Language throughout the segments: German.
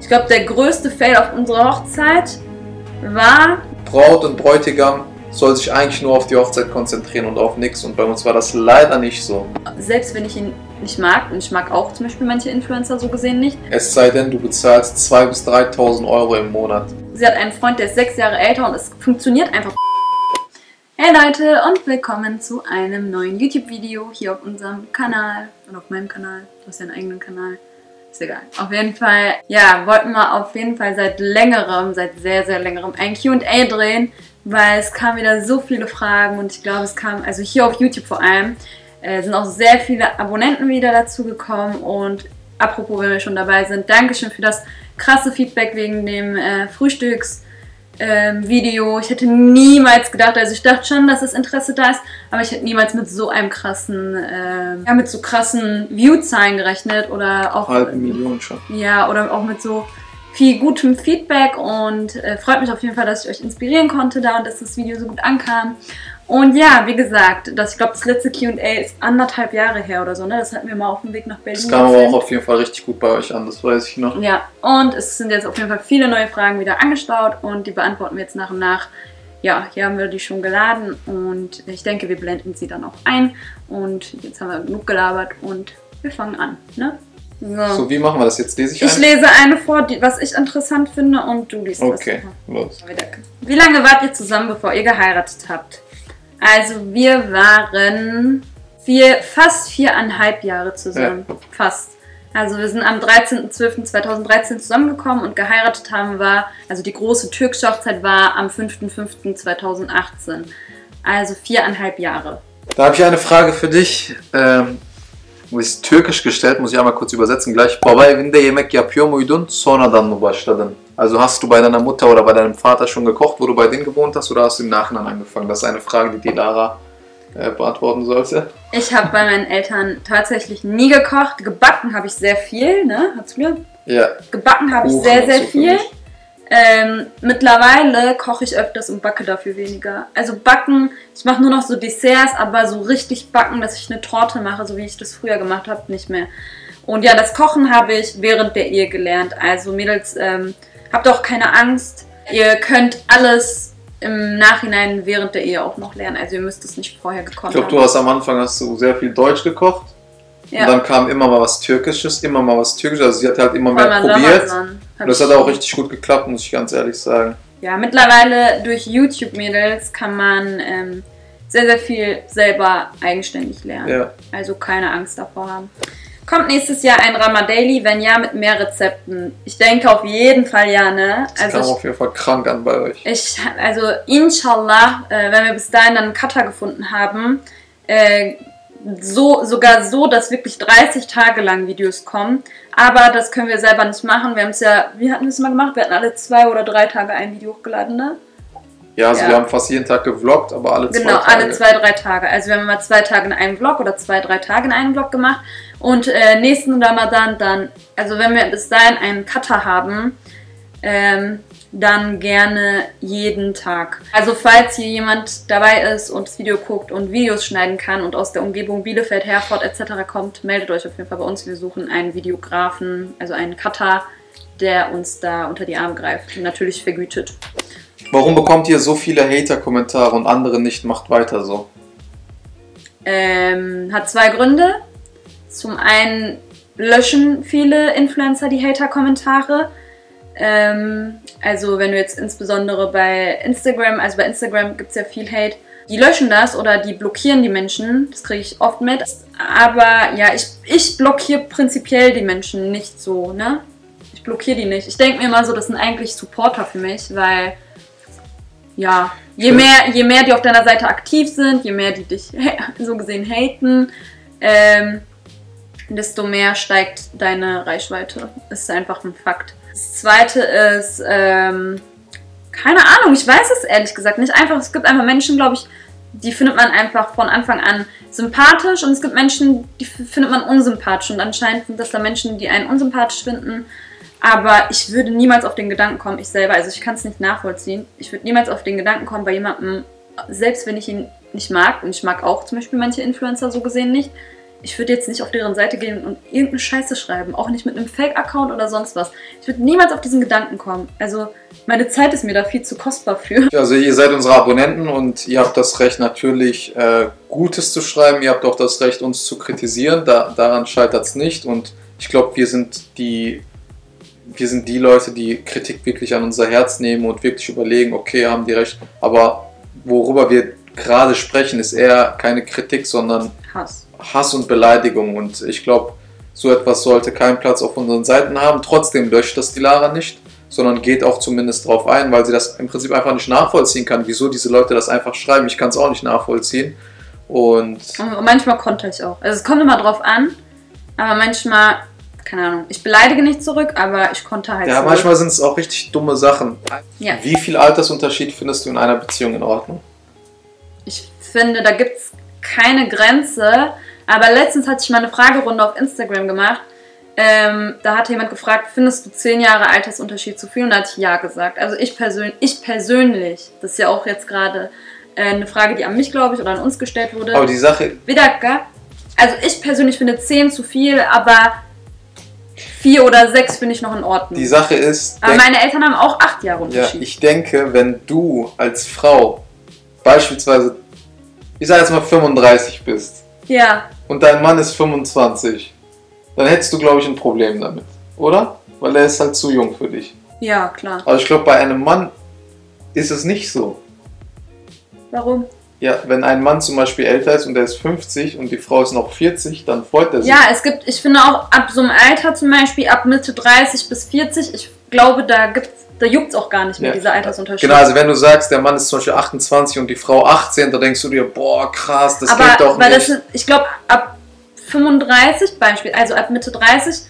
Ich glaube, der größte Fail auf unserer Hochzeit war. Braut und Bräutigam soll sich eigentlich nur auf die Hochzeit konzentrieren und auf nichts. Und bei uns war das leider nicht so. Selbst wenn ich ihn nicht mag, und ich mag auch zum Beispiel manche Influencer so gesehen nicht. Es sei denn, du bezahlst 2.000 bis 3.000 Euro im Monat. Sie hat einen Freund, der ist sechs Jahre älter und es funktioniert einfach. Hey Leute und willkommen zu einem neuen YouTube-Video hier auf unserem Kanal und auf meinem Kanal. Du hast ja einen eigenen Kanal. Ist egal. Auf jeden Fall, ja, wollten wir auf jeden Fall seit längerem, seit sehr, sehr längerem ein Q&A drehen, weil es kamen wieder so viele Fragen und ich glaube, es kam, also hier auf YouTube vor allem, äh, sind auch sehr viele Abonnenten wieder dazu gekommen und apropos, wenn wir schon dabei sind, Dankeschön für das krasse Feedback wegen dem äh, Frühstücks- ähm, Video. Ich hätte niemals gedacht, also ich dachte schon, dass das Interesse da ist, aber ich hätte niemals mit so einem krassen, äh, ja, mit so krassen View-Zahlen gerechnet oder auch. Halbe Million schon. Ja, oder auch mit so viel gutem Feedback und äh, freut mich auf jeden Fall, dass ich euch inspirieren konnte da und dass das Video so gut ankam. Und ja, wie gesagt, das, ich glaube, das letzte QA ist anderthalb Jahre her oder so, ne? Das hatten wir mal auf dem Weg nach Berlin. Das kam aber auch auf jeden Fall richtig gut bei euch an, das weiß ich noch. Ja, und es sind jetzt auf jeden Fall viele neue Fragen wieder angestaut und die beantworten wir jetzt nach und nach. Ja, hier haben wir die schon geladen und ich denke, wir blenden sie dann auch ein. Und jetzt haben wir genug gelabert und wir fangen an, ne? So. so, wie machen wir das jetzt? Lese ich Ich lese eine vor, die, was ich interessant finde und du liest okay, was. Okay, los. Wie lange wart ihr zusammen, bevor ihr geheiratet habt? Also wir waren vier, fast viereinhalb Jahre zusammen. Ja. Fast. Also wir sind am 13.12.2013 zusammengekommen und geheiratet haben wir, also die große türkische Hochzeit war am 5.5.2018. Also viereinhalb Jahre. Da habe ich eine Frage für dich. Ähm, ist türkisch gestellt, muss ich einmal kurz übersetzen gleich. Baba evinde yemek yapıyor muydun? Sonradan mı başladın? Also hast du bei deiner Mutter oder bei deinem Vater schon gekocht, wo du bei denen gewohnt hast, oder hast du im Nachhinein angefangen? Das ist eine Frage, die die Lara äh, beantworten sollte. Ich habe bei meinen Eltern tatsächlich nie gekocht. Gebacken habe ich sehr viel, ne? Hast du Ja. Gebacken habe ich sehr, sehr viel. Ähm, mittlerweile koche ich öfters und backe dafür weniger. Also backen, ich mache nur noch so Desserts, aber so richtig backen, dass ich eine Torte mache, so wie ich das früher gemacht habe, nicht mehr. Und ja, das Kochen habe ich während der Ehe gelernt. Also Mädels, ähm, Habt auch keine Angst. Ihr könnt alles im Nachhinein während der Ehe auch noch lernen. Also ihr müsst es nicht vorher gekocht Ich glaube, du hast am Anfang hast du sehr viel Deutsch gekocht. Ja. Und dann kam immer mal was Türkisches, immer mal was Türkisches. Also sie hat halt immer mehr probiert. Und das hat auch richtig gut geklappt, muss ich ganz ehrlich sagen. Ja, mittlerweile durch YouTube-Mädels kann man ähm, sehr, sehr viel selber eigenständig lernen. Ja. Also keine Angst davor haben. Kommt nächstes Jahr ein Ramadaily? Wenn ja, mit mehr Rezepten? Ich denke auf jeden Fall ja, ne? Also das kam ich, auf jeden Fall krank an bei euch. Ich, also inshallah, äh, wenn wir bis dahin dann einen Cutter gefunden haben, äh, so, sogar so, dass wirklich 30 Tage lang Videos kommen. Aber das können wir selber nicht machen. Wir haben es ja, wie hatten wir es mal gemacht? Wir hatten alle zwei oder drei Tage ein Video hochgeladen, ne? Ja, also ja. wir haben fast jeden Tag gevloggt, aber alle genau, zwei Tage. Genau, alle zwei, drei Tage. Also wir haben immer zwei Tage in einem Vlog oder zwei, drei Tage in einem Vlog gemacht. Und äh, nächsten Ramadan dann, also wenn wir bis dahin einen Cutter haben, ähm, dann gerne jeden Tag. Also falls hier jemand dabei ist und das Video guckt und Videos schneiden kann und aus der Umgebung Bielefeld, Herford etc. kommt, meldet euch auf jeden Fall bei uns. Wir suchen einen Videografen, also einen Cutter, der uns da unter die Arme greift. Natürlich vergütet. Warum bekommt ihr so viele Hater-Kommentare und andere nicht? Macht weiter so. Ähm, hat zwei Gründe. Zum einen löschen viele Influencer die Hater-Kommentare. Ähm, also wenn du jetzt insbesondere bei Instagram, also bei Instagram gibt es ja viel Hate, die löschen das oder die blockieren die Menschen. Das kriege ich oft mit. Aber ja, ich, ich blockiere prinzipiell die Menschen nicht so, ne? Ich blockiere die nicht. Ich denke mir immer so, das sind eigentlich Supporter für mich, weil ja, je mehr, je mehr die auf deiner Seite aktiv sind, je mehr die dich so gesehen haten, ähm, desto mehr steigt deine Reichweite. Das ist einfach ein Fakt. Das zweite ist, ähm, keine Ahnung, ich weiß es ehrlich gesagt nicht. Einfach, es gibt einfach Menschen, glaube ich, die findet man einfach von Anfang an sympathisch und es gibt Menschen, die findet man unsympathisch und anscheinend sind das da Menschen, die einen unsympathisch finden. Aber ich würde niemals auf den Gedanken kommen, ich selber, also ich kann es nicht nachvollziehen, ich würde niemals auf den Gedanken kommen, bei jemandem, selbst wenn ich ihn nicht mag, und ich mag auch zum Beispiel manche Influencer so gesehen nicht, ich würde jetzt nicht auf deren Seite gehen und irgendeine Scheiße schreiben. Auch nicht mit einem Fake-Account oder sonst was. Ich würde niemals auf diesen Gedanken kommen. Also, meine Zeit ist mir da viel zu kostbar für. Also, ihr seid unsere Abonnenten und ihr habt das Recht, natürlich äh, Gutes zu schreiben. Ihr habt auch das Recht, uns zu kritisieren. Da, daran scheitert es nicht. Und ich glaube, wir. Wir sind die Leute, die Kritik wirklich an unser Herz nehmen und wirklich überlegen, okay, haben die recht. Aber worüber wir gerade sprechen, ist eher keine Kritik, sondern Hass. Hass und Beleidigung. Und ich glaube, so etwas sollte keinen Platz auf unseren Seiten haben. Trotzdem löscht das die Lara nicht, sondern geht auch zumindest darauf ein, weil sie das im Prinzip einfach nicht nachvollziehen kann, wieso diese Leute das einfach schreiben. Ich kann es auch nicht nachvollziehen. Und Und manchmal konnte ich auch. Also es kommt immer drauf an, aber manchmal, keine Ahnung, ich beleidige nicht zurück, aber ich konnte halt ja, zurück. manchmal sind es auch richtig dumme Sachen. Ja. Wie viel Altersunterschied findest du in einer Beziehung in Ordnung? Ich finde, da gibt es keine Grenze. Aber letztens hatte ich mal eine Fragerunde auf Instagram gemacht. Ähm, da hatte jemand gefragt, findest du 10 Jahre Altersunterschied zu viel? Und da hatte ich ja gesagt. Also ich, persön ich persönlich, das ist ja auch jetzt gerade äh, eine Frage, die an mich, glaube ich, oder an uns gestellt wurde. Aber die Sache, Vidaka, also ich persönlich finde 10 zu viel, aber 4 oder 6 finde ich noch in Ordnung. die Sache ist, aber meine Eltern haben auch 8 Jahre Ja, Unterschied. ich denke, wenn du als Frau beispielsweise, ich sage jetzt mal 35 bist Ja, und dein Mann ist 25, dann hättest du, glaube ich, ein Problem damit, oder? Weil er ist halt zu jung für dich. ja, klar. Aber ich glaube, bei einem Mann ist es nicht so. Warum? Ja, wenn ein Mann zum Beispiel älter ist und er ist 50 und die Frau ist noch 40, dann freut er sich. Ja, es gibt, ich finde auch ab so einem Alter zum Beispiel, ab Mitte 30 bis 40, ich glaube, da gibt's, da juckt es auch gar nicht mehr, Ja. dieser Altersunterschied. Genau, also wenn du sagst, der Mann ist zum Beispiel 28 und die Frau 18, da denkst du dir, boah, krass, das Aber geht doch weil nicht. das ist, ich glaube, ab 35 Beispiel, also ab Mitte 30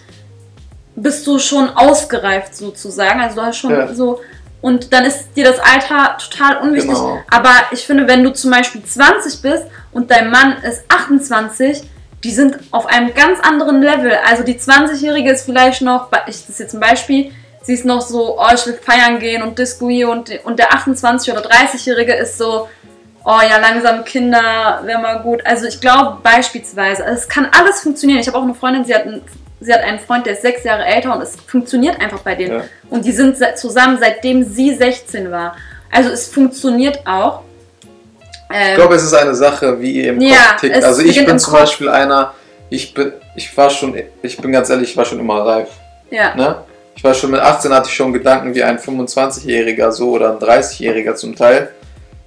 bist du schon ausgereift sozusagen. Also du hast schon Ja. so. Und dann ist dir das Alter total unwichtig. Genau. Aber ich finde, wenn du zum Beispiel 20 bist und dein Mann ist 28, die sind auf einem ganz anderen Level. Also die 20-Jährige ist vielleicht noch, ich, das ist jetzt ein Beispiel, sie ist noch so, oh, ich will feiern gehen und Disco hier und, und der 28- oder 30-Jährige ist so, oh ja, langsam Kinder, wäre mal gut. Also ich glaube beispielsweise, es kann alles funktionieren. Ich habe auch eine Freundin, sie hat, einen, sie hat einen Freund, der ist sechs Jahre älter und es funktioniert einfach bei denen. Ja. Und die sind zusammen, seitdem sie 16 war. Also es funktioniert auch. Ähm, Ich glaube, es ist eine Sache, wie ihr im Ja, Kopf tickt. Also ich bin zum Kopf. Beispiel einer, ich bin, ich war schon, ich bin ganz ehrlich, ich war schon immer reif. ja. Ne? Ich war schon mit 18 hatte ich schon Gedanken wie ein 25-Jähriger so oder ein 30-Jähriger zum Teil.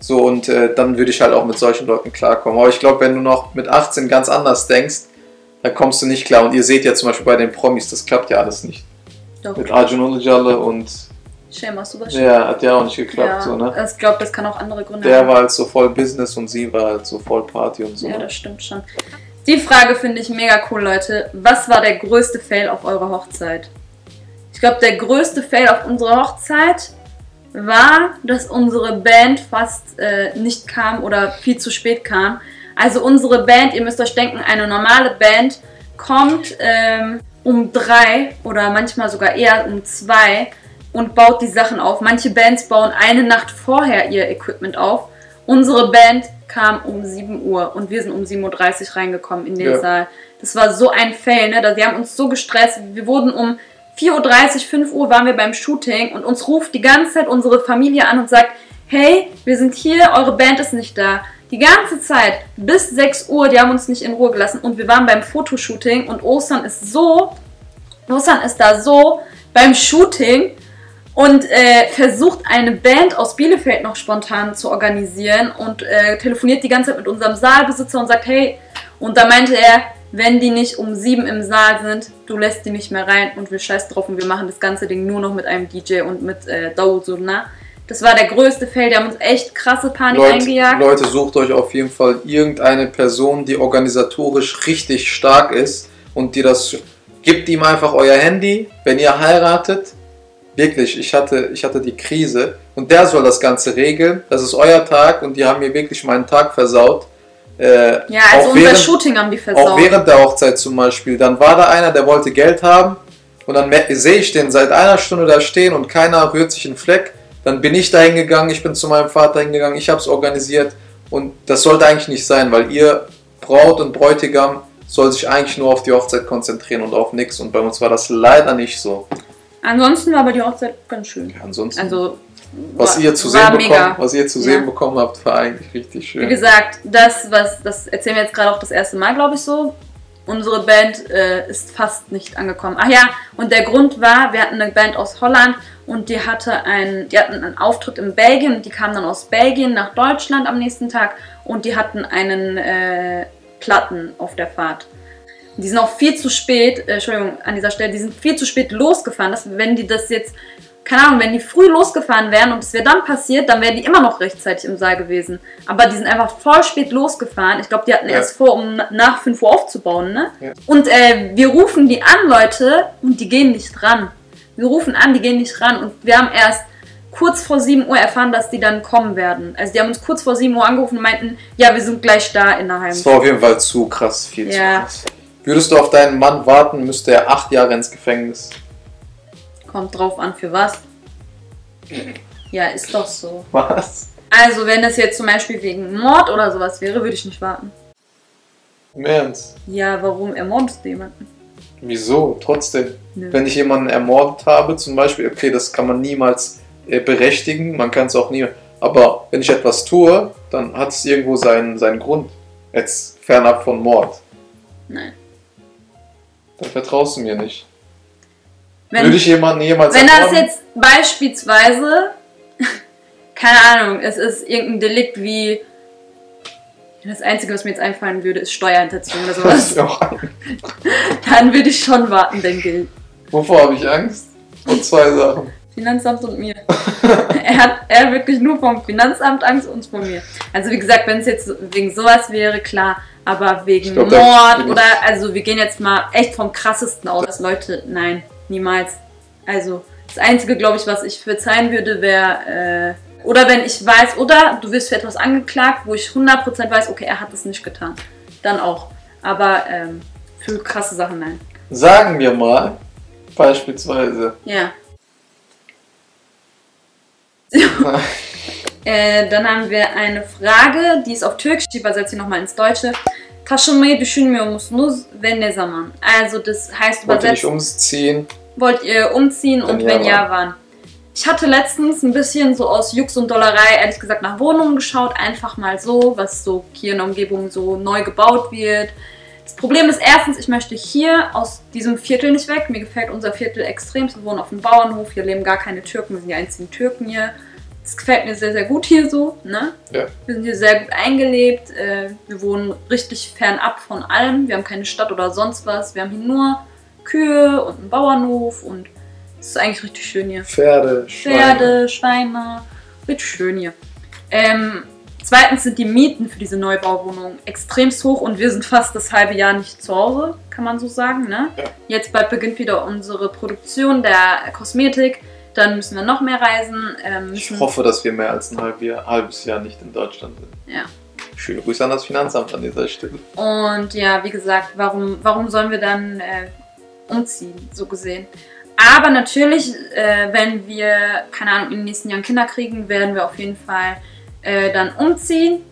So und äh, dann würde ich halt auch mit solchen Leuten klarkommen. Aber ich glaube, wenn du noch mit 18 ganz anders denkst, dann kommst du nicht klar. Und ihr seht ja zum Beispiel bei den Promis, das klappt ja alles nicht. Doch. Mit Arjun Ijalle und Schema, super ja, hat ja auch nicht geklappt. ja, So, ne? Ich glaube, das kann auch andere Gründe Der haben. war halt so voll Business und sie war halt so voll Party und so. Ja, ne? das stimmt schon. Die Frage finde ich mega cool, Leute. Was war der größte Fail auf eurer Hochzeit? Ich glaube, der größte Fail auf unserer Hochzeit war, dass unsere Band fast äh, nicht kam oder viel zu spät kam. Also unsere Band, ihr müsst euch denken, eine normale Band kommt ähm, um drei oder manchmal sogar eher um zwei und baut die Sachen auf. Manche Bands bauen eine Nacht vorher ihr Equipment auf. Unsere Band kam um 7 Uhr und wir sind um 7.30 Uhr reingekommen in den Ja. Saal. Das war so ein Fail, ne? Die haben uns so gestresst. Wir wurden um 4.30 Uhr, 5 Uhr waren wir beim Shooting und uns ruft die ganze Zeit unsere Familie an und sagt, hey, wir sind hier, eure Band ist nicht da. Die ganze Zeit, bis 6 Uhr, die haben uns nicht in Ruhe gelassen und wir waren beim Fotoshooting und Ostern ist so, Ostern ist da so beim Shooting und äh, versucht eine Band aus Bielefeld noch spontan zu organisieren und äh, telefoniert die ganze Zeit mit unserem Saalbesitzer und sagt, hey, und da meinte er, wenn die nicht um sieben im Saal sind, du lässt die nicht mehr rein und wir scheiß drauf und wir machen das ganze Ding nur noch mit einem DJ und mit äh, Daoud Surna. Das war der größte Fail, die haben uns echt krasse Panik Leute, eingejagt. Leute, sucht euch auf jeden Fall irgendeine Person, die organisatorisch richtig stark ist und die das. Gebt ihm einfach euer Handy, wenn ihr heiratet. Wirklich, ich hatte, ich hatte die Krise und der soll das Ganze regeln. Das ist euer Tag und die haben mir wirklich meinen Tag versaut. Äh, ja, also auch unser während- Shooting haben die Auch versaut. während der Hochzeit zum Beispiel. Dann war da einer, der wollte Geld haben und dann sehe ich den seit einer Stunde da stehen und keiner rührt sich einen Fleck. Dann bin ich da hingegangen, ich bin zu meinem Vater hingegangen, ich habe es organisiert und das sollte eigentlich nicht sein, weil ihr Braut und Bräutigam soll sich eigentlich nur auf die Hochzeit konzentrieren und auf nichts. Und bei uns war das leider nicht so. Ansonsten war aber die Hochzeit ganz schön. Ja, ansonsten, Also was war- ihr zu sehen mega. bekommen, was ihr zu sehen Ja. bekommen habt, war eigentlich richtig Wie schön. gesagt, das, was, das erzählen wir jetzt gerade auch das erste Mal, glaube ich, so. Unsere Band äh, ist fast nicht angekommen. Ach ja, und der Grund war, wir hatten eine Band aus Holland und die hatte einen, die hatten einen Auftritt in Belgien und die kamen dann aus Belgien nach Deutschland am nächsten Tag und die hatten einen äh, Platten auf der Fahrt. Die sind auch viel zu spät, äh, Entschuldigung, an dieser Stelle, die sind viel zu spät losgefahren. Dass, wenn die das jetzt, keine Ahnung, wenn die früh losgefahren wären und es wäre dann passiert, dann wären die immer noch rechtzeitig im Saal gewesen. Aber die sind einfach voll spät losgefahren. Ich glaube, die hatten Ja. erst vor, um na- nach 5 Uhr aufzubauen, ne? Ja. Und äh, wir rufen die an, Leute, und die gehen nicht ran. Wir rufen an, die gehen nicht ran. Und wir haben erst kurz vor 7 Uhr erfahren, dass die dann kommen werden. Also die haben uns kurz vor 7 Uhr angerufen und meinten, ja, wir sind gleich da in einer halben Das war auf jeden Fall zu krass, viel Ja. zu krass. Würdest du auf deinen Mann warten, müsste er acht Jahre ins Gefängnis. Kommt drauf an, für was. Ja, ist doch so. Was? Also, wenn es jetzt zum Beispiel wegen Mord oder sowas wäre, würde ich nicht warten. Im Ernst? Ja, warum ermordest du jemanden? Wieso? Trotzdem. Nö. Wenn ich jemanden ermordet habe, zum Beispiel, okay, das kann man niemals äh, berechtigen, man kann es auch nie. Aber wenn ich etwas tue, dann hat es irgendwo seinen, seinen Grund. Jetzt fernab von Mord. Nein. Dann vertraust du mir nicht. Wenn, Würde ich jemanden jemals wenn das jetzt beispielsweise, keine Ahnung, es ist irgendein Delikt wie. Das Einzige, was mir jetzt einfallen würde, ist Steuerhinterziehung oder sowas. Dann würde ich schon warten, denke ich. Wovor habe ich Angst? Vor zwei Sachen. Finanzamt und mir. er, hat, er hat wirklich nur vom Finanzamt Angst und von mir. Also wie gesagt, wenn es jetzt wegen sowas wäre, klar. Aber wegen glaub, Mord oder, also wir gehen jetzt mal echt vom krassesten aus. Dass Leute, nein, niemals. Also das Einzige, glaube ich, was ich verzeihen würde, wäre, äh, oder wenn ich weiß, oder du wirst für etwas angeklagt, wo ich 100% weiß, okay, er hat es nicht getan. Dann auch. Aber ähm, für krasse Sachen, nein. Sagen wir mal, beispielsweise. Ja. Äh, dann haben wir eine Frage, die ist auf Türkisch, die übersetze ich nochmal ins Deutsche. Taşınmayı düşünmüyor musunuz ve ne zaman? Also das heißt Wollt ihr nicht übersetzt, umziehen? Wollt ihr umziehen und wenn ja, wann? Ich hatte letztens ein bisschen so aus Jux und Dollerei, ehrlich gesagt, nach Wohnungen geschaut. Einfach mal so, was so hier in der Umgebung so neu gebaut wird. Das Problem ist erstens, ich möchte hier aus diesem Viertel nicht weg. Mir gefällt unser Viertel extrem. Wir wohnen auf einem Bauernhof, hier leben gar keine Türken, wir sind die einzigen Türken hier. Das gefällt mir sehr, sehr gut hier so. Ne? Ja. Wir sind hier sehr gut eingelebt. Äh, wir wohnen richtig fernab von allem. Wir haben keine Stadt oder sonst was. Wir haben hier nur Kühe und einen Bauernhof und es ist eigentlich richtig schön hier. Pferde, Schweine. Pferde, Schweine, richtig schön hier. Ähm, zweitens sind die Mieten für diese Neubauwohnung extrem hoch und wir sind fast das halbe Jahr nicht zu Hause, kann man so sagen. Ne? Ja. Jetzt bald beginnt wieder unsere Produktion der Kosmetik. Dann müssen wir noch mehr reisen. Ähm, Ich hoffe, dass wir mehr als ein halb Jahr, halbes Jahr nicht in Deutschland sind. Ja. Schöne Grüße an das Finanzamt an dieser Stelle. Und ja, wie gesagt, warum, warum sollen wir dann äh, umziehen, so gesehen? Aber natürlich, äh, wenn wir, keine Ahnung, in den nächsten Jahren Kinder kriegen, werden wir auf jeden Fall äh, dann umziehen.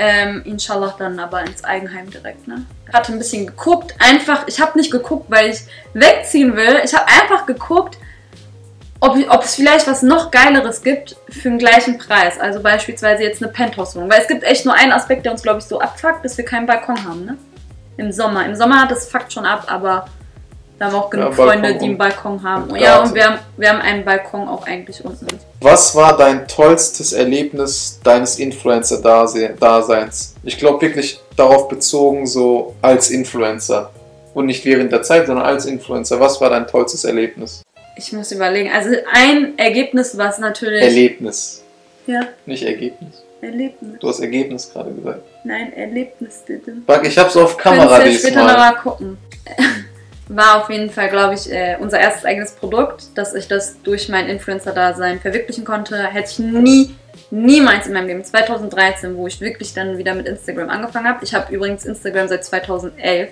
Ähm, inshallah dann aber ins Eigenheim direkt, ne? Hatte ein bisschen geguckt, einfach, ich habe nicht geguckt, weil ich wegziehen will. Ich habe einfach geguckt, ob, ob es vielleicht was noch Geileres gibt für den gleichen Preis. Also beispielsweise jetzt eine Penthouse-Wohnung. Weil es gibt echt nur einen Aspekt, der uns, glaube ich, so abfuckt, dass wir keinen Balkon haben, ne? Im Sommer. Im Sommer das fuckt schon ab, aber da haben wir auch genug Ja, Freunde, die einen Balkon haben. und ja, Garten. und wir haben, wir haben einen Balkon auch eigentlich unten. Was war dein tollstes Erlebnis deines Influencer-Daseins? Ich glaube wirklich darauf bezogen, so als Influencer. Und nicht während der Zeit, sondern als Influencer. Was war dein tollstes Erlebnis? Ich muss überlegen. Also ein Ergebnis, was natürlich. Erlebnis, ja, nicht Ergebnis. Erlebnis. Du hast Ergebnis gerade gesagt. Nein, Erlebnis bitte. Ich hab's auf Kamera Könntest ja später diesmal. nochmal gucken. War auf jeden Fall, glaube ich, äh, unser erstes eigenes Produkt, dass ich das durch mein Influencer-Dasein verwirklichen konnte. Hätte ich nie, niemals in meinem Leben. 2013, wo ich wirklich dann wieder mit Instagram angefangen habe. Ich habe übrigens Instagram seit 2011.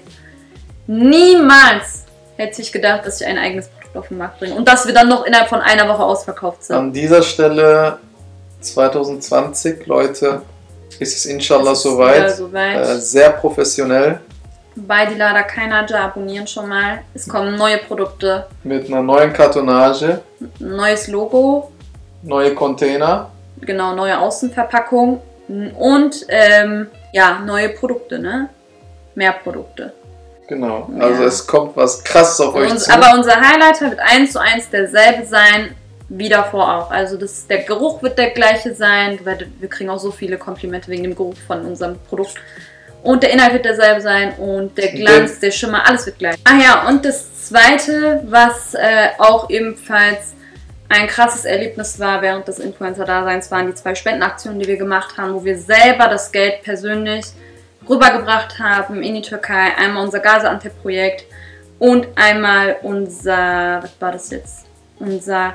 Niemals hätte ich gedacht, dass ich ein eigenes Produkt auf den Markt bringe. Und dass wir dann noch innerhalb von einer Woche ausverkauft sind. An dieser Stelle 2020, Leute, ist es inshallah soweit. soweit. Äh, sehr professionell. Bei die Lada Keinaja abonnieren schon mal. Es kommen neue Produkte, Mit einer neuen Kartonage, neues Logo, neue Container. genau, neue Außenverpackung und ähm, ja, neue Produkte, ne? Mehr Produkte. Genau. Ja. Also es kommt was krasses auf euch Und, zu. aber unser Highlighter wird eins zu eins derselbe sein, wie davor auch. Also das, der Geruch wird der gleiche sein, wir kriegen auch so viele Komplimente wegen dem Geruch von unserem Produkt. Und der Inhalt wird derselbe sein und der Glanz, der Schimmer, alles wird gleich. Ach ja, und das zweite, was äh, auch ebenfalls ein krasses Erlebnis war während des Influencer-Daseins, waren die zwei Spendenaktionen, die wir gemacht haben, wo wir selber das Geld persönlich rübergebracht haben in die Türkei. Einmal unser Gaziantep-Projekt und einmal unser, was war das jetzt? Unser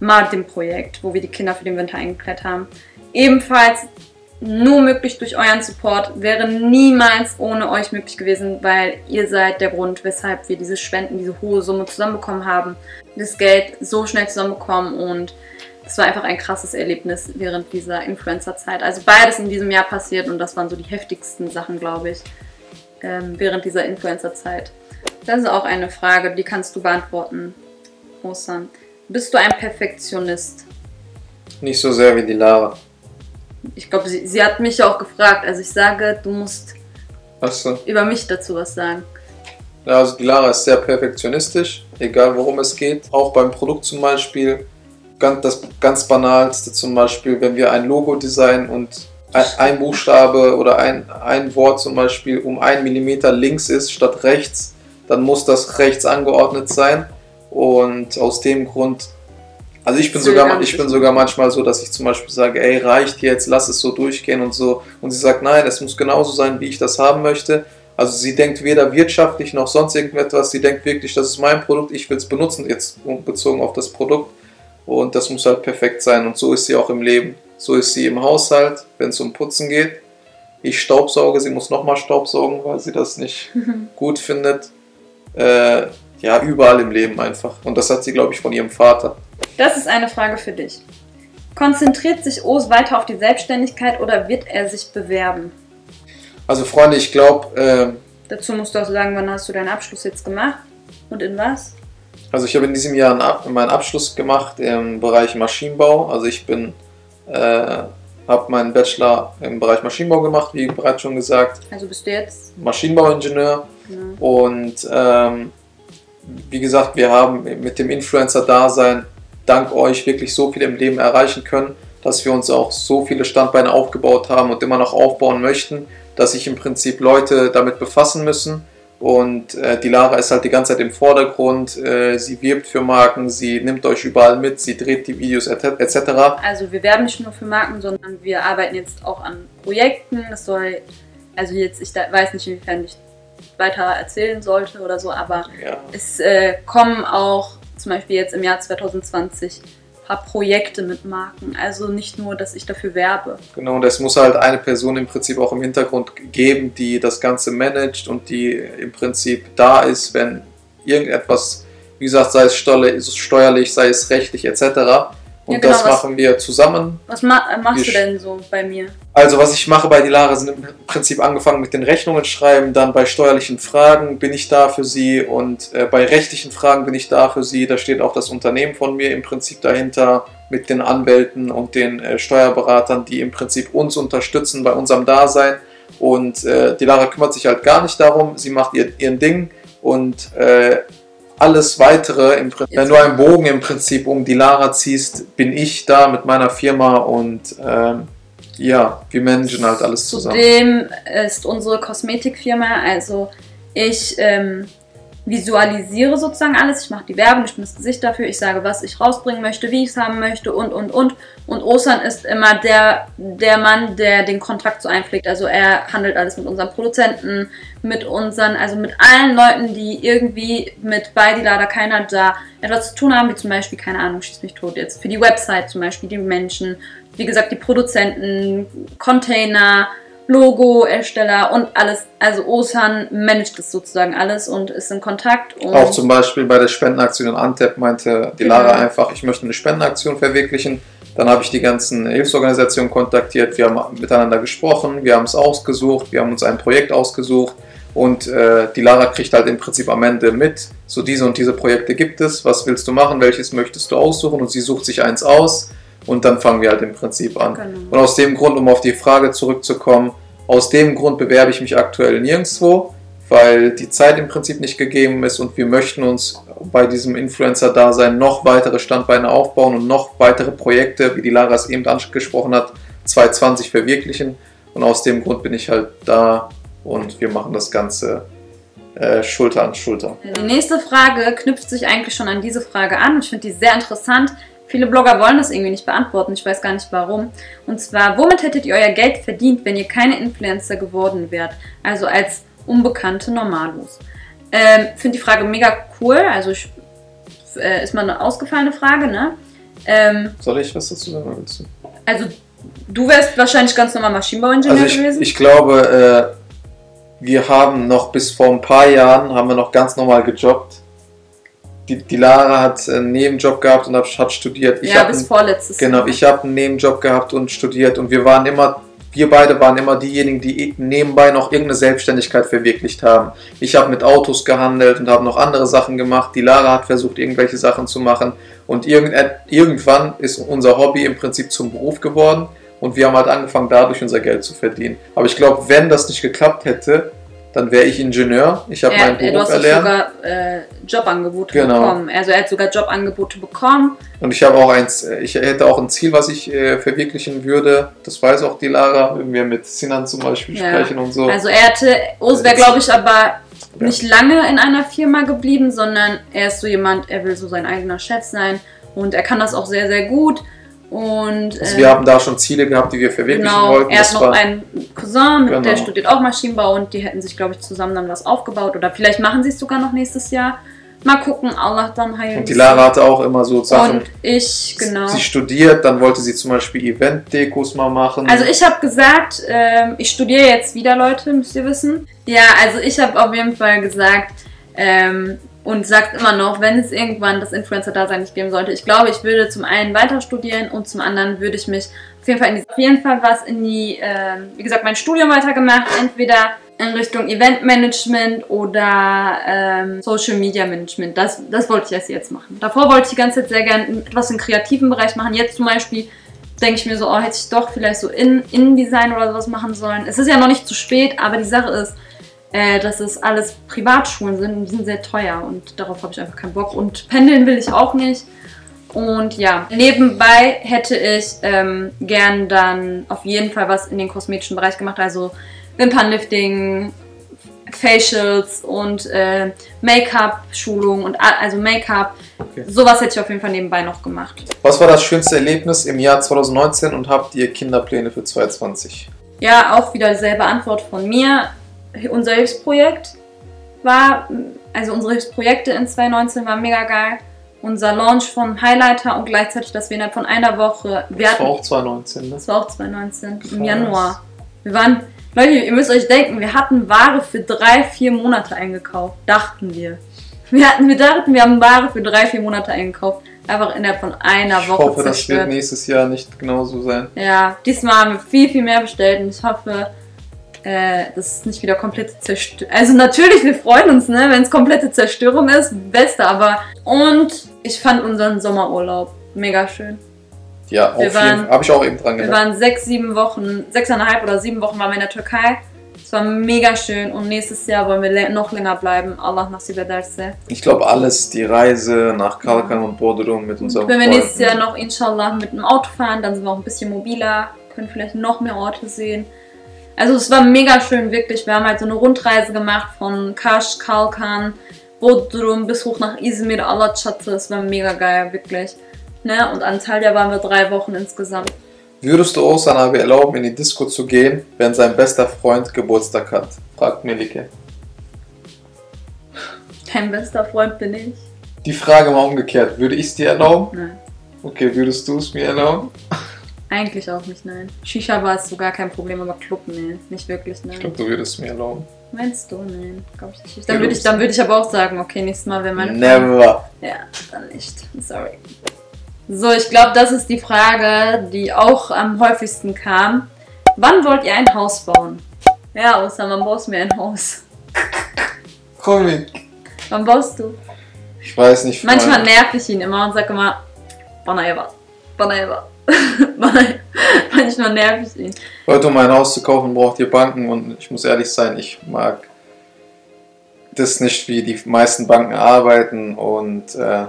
Mardim-Projekt, wo wir die Kinder für den Winter eingekleidet haben. Ebenfalls nur möglich durch euren Support, wäre niemals ohne euch möglich gewesen, weil ihr seid der Grund, weshalb wir diese Spenden, diese hohe Summe zusammenbekommen haben, das Geld so schnell zusammenbekommen und es war einfach ein krasses Erlebnis während dieser Influencer-Zeit. Also beides in diesem Jahr passiert und das waren so die heftigsten Sachen, glaube ich, ähm, während dieser Influencer-Zeit. Das ist auch eine Frage, die kannst du beantworten, Osan. Bist du ein Perfektionist? Nicht so sehr wie die Lara. Ich glaube, sie, sie hat mich auch gefragt. Also ich sage, du musst Achso. über mich dazu was sagen. Ja, also die Lara ist sehr perfektionistisch, egal worum es geht. Auch beim Produkt zum Beispiel. Ganz, das ganz banalste zum Beispiel, wenn wir ein Logo designen und ein, ein Buchstabe oder ein, ein Wort zum Beispiel um einen Millimeter links ist statt rechts, dann muss das rechts angeordnet sein. Und aus dem Grund, also ich bin, sogar, ich bin sogar manchmal so, dass ich zum Beispiel sage, ey, reicht jetzt, lass es so durchgehen und so. Und sie sagt, nein, es muss genauso sein, wie ich das haben möchte. Also sie denkt weder wirtschaftlich noch sonst irgendetwas, sie denkt wirklich, das ist mein Produkt, ich will es benutzen, jetzt bezogen auf das Produkt. Und das muss halt perfekt sein. Und so ist sie auch im Leben. So ist sie im Haushalt, wenn es um Putzen geht. Ich staubsauge, sie muss nochmal staubsaugen, weil sie das nicht gut findet. Äh, ja, überall im Leben einfach. Und das hat sie, glaube ich, von ihrem Vater. Das ist eine Frage für dich. Konzentriert sich Os weiter auf die Selbstständigkeit oder wird er sich bewerben? Also Freunde, ich glaube, äh, Dazu musst du auch sagen, wann hast du deinen Abschluss jetzt gemacht und in was? also ich habe in diesem Jahr Ab meinen Abschluss gemacht im Bereich Maschinenbau. Also ich bin, äh, habe meinen Bachelor im Bereich Maschinenbau gemacht, wie bereits schon gesagt. Also bist du jetzt? Maschinenbauingenieur. Genau. Und ähm, wie gesagt, wir haben mit dem Influencer-Dasein dank euch wirklich so viel im Leben erreichen können, dass wir uns auch so viele Standbeine aufgebaut haben und immer noch aufbauen möchten, dass sich im Prinzip Leute damit befassen müssen. Und äh, die Lara ist halt die ganze Zeit im Vordergrund. Äh, sie wirbt für Marken, sie nimmt euch überall mit, sie dreht die Videos etc. Also wir werben nicht nur für Marken, sondern wir arbeiten jetzt auch an Projekten. Das soll, also jetzt, ich weiß nicht, inwiefern ich weiter erzählen sollte oder so, aber Ja. es äh, kommen auch zum Beispiel jetzt im Jahr 2020 ein paar Projekte mit Marken. Also nicht nur, dass ich dafür werbe. Genau, und es muss halt eine Person im Prinzip auch im Hintergrund geben, die das Ganze managt und die im Prinzip da ist, wenn irgendetwas, wie gesagt, sei es steuerlich sei es rechtlich etc. Und Ja, genau, das machen wir zusammen. Was ma äh, machst Wir du denn so bei mir? Also was ich mache bei die Lara sind im Prinzip angefangen mit den Rechnungen schreiben, dann bei steuerlichen Fragen bin ich da für sie und äh, bei rechtlichen Fragen bin ich da für sie. Da steht auch das Unternehmen von mir im Prinzip dahinter mit den Anwälten und den äh, Steuerberatern, die im Prinzip uns unterstützen bei unserem Dasein. Und äh, die Lara kümmert sich halt gar nicht darum, sie macht ihr, ihren Ding und äh, alles weitere, im Prinzip, wenn du einen Bogen im Prinzip um die Lara ziehst, bin ich da mit meiner Firma und ähm, ja, wir managen halt alles zusammen. Zudem ist unsere Kosmetikfirma, also ich ähm, visualisiere sozusagen alles. Ich mache die Werbung, ich bin das Gesicht dafür, ich sage, was ich rausbringen möchte, wie ich es haben möchte und, und, und. Und Osan ist immer der, der Mann, der den Kontrakt so einpflegt. Also er handelt alles mit unseren Produzenten, mit unseren, also mit allen Leuten, die irgendwie mit bei die leider keiner da etwas zu tun haben, wie zum Beispiel, keine Ahnung, schieß mich tot jetzt, für die Website zum Beispiel, die Menschen, wie gesagt, die Produzenten, Container, Logo-Ersteller und alles. Also Osan managt das sozusagen alles und ist in Kontakt. Auch zum Beispiel bei der Spendenaktion in Antep meinte die Genau. Lara einfach, ich möchte eine Spendenaktion verwirklichen. Dann habe ich die ganzen Hilfsorganisationen kontaktiert, wir haben miteinander gesprochen, wir haben es ausgesucht, wir haben uns ein Projekt ausgesucht Und äh, die Lara kriegt halt im Prinzip am Ende mit, so diese und diese Projekte gibt es, was willst du machen, welches möchtest du aussuchen und sie sucht sich eins aus und dann fangen wir halt im Prinzip an. Genau. Und aus dem Grund, um auf die Frage zurückzukommen, aus dem Grund bewerbe ich mich aktuell nirgendwo, weil die Zeit im Prinzip nicht gegeben ist und wir möchten uns bei diesem Influencer-Dasein noch weitere Standbeine aufbauen und noch weitere Projekte, wie die Lara es eben angesprochen hat, 2020 verwirklichen. Und aus dem Grund bin ich halt da und wir machen das Ganze äh, Schulter an Schulter. Die nächste Frage knüpft sich eigentlich schon an diese Frage an. Ich finde die sehr interessant. Viele Blogger wollen das irgendwie nicht beantworten. Ich weiß gar nicht warum. Und zwar, womit hättet ihr euer Geld verdient, wenn ihr keine Influencer geworden wärt? Also als unbekannte Normalos. Ähm, finde die Frage mega cool. Also ich, äh, ist mal eine ausgefallene Frage, ne? Ähm, Soll ich was dazu sagen? willst du? also du wärst wahrscheinlich ganz normal Maschinenbauingenieur Also ich, gewesen. ich glaube, äh, wir haben noch bis vor ein paar Jahren haben wir noch ganz normal gejobbt. Die, die Lara hat einen Nebenjob gehabt und hat, hat studiert. Ich ja, bis einen, vorletztes genau, Jahr. ich habe einen Nebenjob gehabt und studiert und wir waren immer, wir beide waren immer diejenigen, die nebenbei noch irgendeine Selbstständigkeit verwirklicht haben. Ich habe mit Autos gehandelt und habe noch andere Sachen gemacht. Die Lara hat versucht, irgendwelche Sachen zu machen und irgend, irgendwann ist unser Hobby im Prinzip zum Beruf geworden und wir haben halt angefangen, dadurch unser Geld zu verdienen. Aber ich glaube, wenn das nicht geklappt hätte, dann wäre ich Ingenieur. Ich habe meinen er, du Beruf hast erlernt sogar äh, Jobangebote Genau. bekommen. Also er hat sogar Jobangebote bekommen. und ich habe auch eins, ich hätte auch ein Ziel, was ich äh, verwirklichen würde. Das weiß auch die Lara, wenn wir mit Sinan zum Beispiel Ja. sprechen und so. Also er hatte, Urs wäre glaube ich aber nicht lange in einer Firma geblieben, sondern er ist so jemand, er will so sein eigener Chef sein und er kann das auch sehr, sehr gut. Und Also äh, wir haben da schon Ziele gehabt, die wir verwirklichen genau, wollten. er hat Das noch einen Cousin, Genau. der studiert auch Maschinenbau und die hätten sich, glaube ich, zusammen dann was aufgebaut oder vielleicht machen sie es sogar noch nächstes Jahr. Mal gucken, Allah dann heilen. und die Lara hatte auch immer so Sachen. Und ich, genau. Sie studiert, dann wollte sie zum Beispiel Event-Dekos mal machen. Also ich habe gesagt, ähm, ich studiere jetzt wieder, Leute, müsst ihr wissen. Ja, also ich habe auf jeden Fall gesagt ähm, und sagt immer noch, wenn es irgendwann das Influencer-Dasein nicht geben sollte, ich glaube, ich würde zum einen weiter studieren und zum anderen würde ich mich auf jeden Fall in die, auf jeden Fall was in die, ähm, wie gesagt, mein Studium weitergemacht, entweder in Richtung Eventmanagement oder ähm, Social Media Management. Das, das wollte ich erst jetzt machen. Davor wollte ich die ganze Zeit sehr gerne etwas im kreativen Bereich machen. Jetzt zum Beispiel denke ich mir so, oh, hätte ich doch vielleicht so in Innendesign oder sowas machen sollen. Es ist ja noch nicht zu spät, aber die Sache ist, äh, dass es alles Privatschulen sind und die sind sehr teuer und darauf habe ich einfach keinen Bock. Und pendeln will ich auch nicht. Und ja, nebenbei hätte ich ähm, gern dann auf jeden Fall was in den kosmetischen Bereich gemacht, also Wimpernlifting, Facials und äh, Make-up-Schulung und also Make-up. Okay. Sowas hätte ich auf jeden Fall nebenbei noch gemacht. Was war das schönste Erlebnis im Jahr 2019 und habt ihr Kinderpläne für 2020? Ja, auch wieder dieselbe Antwort von mir. Unser Hilfsprojekt war, also unsere Hilfsprojekte in 2019 waren mega geil. Unser Launch von Highlighter und gleichzeitig, dass wir innerhalb von einer Woche, wir Das war hatten, auch 2019, ne? das war auch 2019, im Krass. Januar. Wir waren, Leute, ihr müsst euch denken, wir hatten Ware für drei, vier Monate eingekauft, dachten wir. Wir hatten, wir dachten, wir haben Ware für drei, vier Monate eingekauft. Einfach innerhalb von einer Ich Woche hoffe, das wird zerstört. nächstes Jahr nicht genauso sein. Ja, diesmal haben wir viel, viel mehr bestellt und ich hoffe, äh, das ist nicht wieder komplette Zerstörung. Also natürlich, wir freuen uns, ne, wenn es komplette Zerstörung ist, beste, aber und ich fand unseren Sommerurlaub mega schön. Ja, auf Wir waren-. Habe ich auch eben dran Wir gedacht. waren sechs, sieben Wochen, sechseinhalb oder sieben Wochen waren wir in der Türkei. Es war mega schön und nächstes Jahr wollen wir noch länger bleiben. Allah nasib ederse. Ich glaube, alles, die Reise nach Kalkan und Bodrum mit unserem Wenn wir Freunden. nächstes Jahr noch inshallah mit dem Auto fahren, dann sind wir auch ein bisschen mobiler, können vielleicht noch mehr Orte sehen. Also es war mega schön, wirklich. Wir haben halt so eine Rundreise gemacht von Kaş, Kalkan, Bodrum bis hoch nach Izmir, Alaçatı. Es war mega geil, wirklich. Ne? Und Antalya waren wir drei Wochen insgesamt. Würdest du Osan aber erlauben, in die Disco zu gehen, wenn sein bester Freund Geburtstag hat? Fragt Melike. Dein bester Freund bin ich. Die Frage mal umgekehrt. Würde ich es dir erlauben? Nein. Okay, würdest du es mir erlauben? Eigentlich auch nicht, nein. Shisha war es so gar kein Problem, aber Club, nee, nicht wirklich, Ich nein. glaube, du würdest es mir erlauben. Meinst du? Nein, glaub ich nicht. Dann würde ich, dann würde ich aber auch sagen, okay, nächstes Mal, wenn meine Never. Ja, dann nicht. Sorry. So, ich glaube, das ist die Frage, die auch am häufigsten kam. Wann wollt ihr ein Haus bauen? Ja, Osama, baust mir ein Haus. Komm Wann baust du? Ich weiß nicht. Manchmal nerv ich ihn immer und sag immer, Banaiba, Banaiba. Manchmal nerv ich ihn. Leute, um ein Haus zu kaufen, braucht ihr Banken und ich muss ehrlich sein, ich mag das nicht, wie die meisten Banken arbeiten und äh,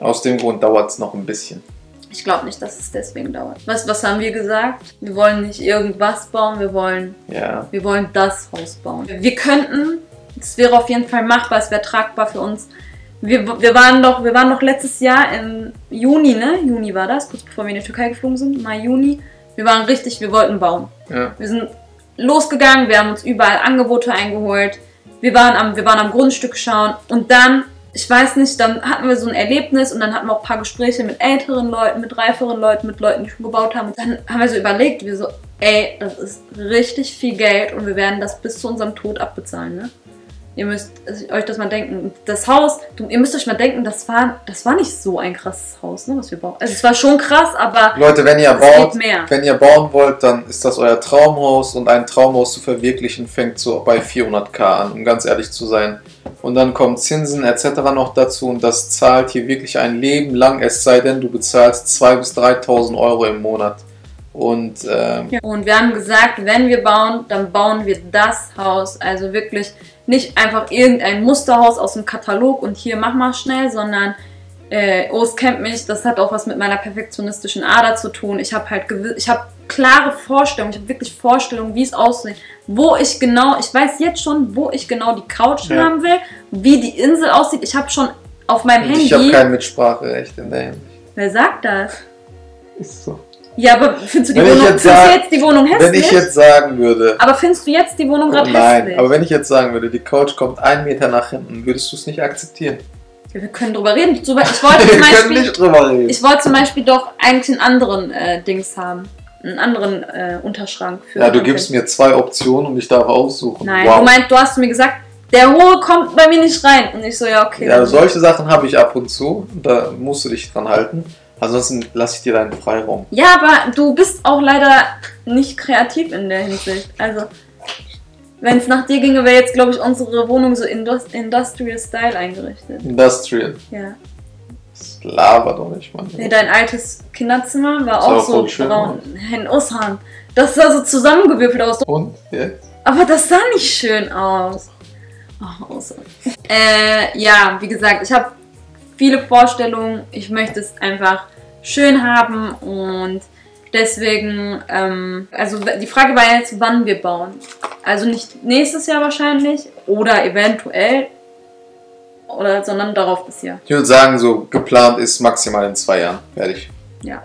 aus dem Grund dauert es noch ein bisschen. Ich glaube nicht, dass es deswegen dauert. Was, was haben wir gesagt? Wir wollen nicht irgendwas bauen, wir wollen, Ja. wir wollen das Haus bauen. Wir könnten, es wäre auf jeden Fall machbar, es wäre tragbar für uns. Wir, wir, waren doch, wir waren doch letztes Jahr im Juni, ne? Juni war das, kurz bevor wir in die Türkei geflogen sind, Mai, Juni. Wir waren richtig, wir wollten bauen. ja. Wir sind losgegangen, wir haben uns überall Angebote eingeholt. Wir waren am, wir waren am Grundstück schauen und dann, ich weiß nicht, dann hatten wir so ein Erlebnis und dann hatten wir auch ein paar Gespräche mit älteren Leuten, mit reiferen Leuten, mit Leuten, die schon gebaut haben. Und dann haben wir so überlegt, wir so, ey, das ist richtig viel Geld und wir werden das bis zu unserem Tod abbezahlen, ne? Ihr müsst euch das mal denken. Das Haus, du, ihr müsst euch mal denken, das war, das war nicht so ein krasses Haus, ne, was wir bauen. Also es war schon krass, aber Leute, wenn ihr baut, wenn ihr bauen wollt, dann ist das euer Traumhaus und ein Traumhaus zu verwirklichen fängt so bei 400k an, um ganz ehrlich zu sein. Und dann kommen Zinsen etc. noch dazu und das zahlt hier wirklich ein Leben lang, es sei denn, du bezahlst 2.000 bis 3.000 Euro im Monat. Und ähm, Und wir haben gesagt, wenn wir bauen, dann bauen wir das Haus. Also wirklich nicht einfach irgendein Musterhaus aus dem Katalog und hier mach mal schnell, sondern äh, Ost kennt mich, das hat auch was mit meiner perfektionistischen Ader zu tun. Ich habe halt ich habe klare Vorstellungen, ich habe wirklich Vorstellungen, wie es aussieht, wo ich genau, ich weiß jetzt schon, wo ich genau die Couch Ja. haben will, wie die Insel aussieht. Ich habe schon auf meinem ich habe Handy. kein Mitspracherecht in der Hinsicht. Wer sagt das? Ist so. Ja, aber findest du die Wenn ich Wohnung, jetzt sag- jetzt die Wohnung hässlich? Wenn ich jetzt sagen würde, Aber findest du jetzt die Wohnung gerade nein, hässlich? aber wenn ich jetzt sagen würde, die Couch kommt einen Meter nach hinten, würdest du es nicht akzeptieren? Ja, wir können drüber reden. Zum Beispiel- Ich wollte Wir zum können Beispiel, nicht drüber reden. ich wollte zum Beispiel doch eigentlich einen anderen äh, Dings haben. Einen anderen äh, Unterschrank für. ja, du gibst mir zwei Optionen und ich darf aussuchen. Nein, wow. du meinst, du hast mir gesagt, der hohe kommt bei mir nicht rein. Und ich so, ja, okay. Ja, solche Sachen habe ich ab und zu. Da musst du dich dran halten. Ansonsten lasse ich dir deinen Freiraum. ja, aber du bist auch leider nicht kreativ in der Hinsicht. Also, wenn es nach dir ginge, wäre jetzt, glaube ich, unsere Wohnung so Indus Industrial Style eingerichtet. Industrial. Ja. Das labert doch nicht, Mann. Nee, dein altes Kinderzimmer war auch so schön, braun. Herrn Ossan. Das sah so zusammengewürfelt aus. Und jetzt? Aber das sah nicht schön aus. Oh, Ossan. Äh, ja, wie gesagt, ich habe viele Vorstellungen. Ich möchte es einfach schön haben und deswegen, ähm, also die Frage war jetzt, wann wir bauen. Also nicht nächstes Jahr wahrscheinlich oder eventuell, oder, sondern darauf das Jahr. Ich würde sagen, so geplant ist maximal in zwei Jahren. Fertig. Ja.